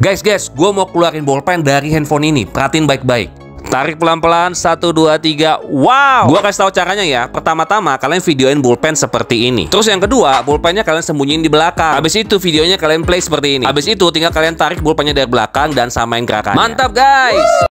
Guys, guys, gue mau keluarin bolpen dari handphone ini. Perhatiin baik-baik. Tarik pelan-pelan, satu, dua, tiga. Wow! Gua kasih tahu caranya ya. Pertama-tama kalian videoin bullpen seperti ini. Terus yang kedua, bolpennya kalian sembunyiin di belakang. Habis itu videonya kalian play seperti ini. Habis itu tinggal kalian tarik bolpennya dari belakang dan samain gerakannya. Mantap guys!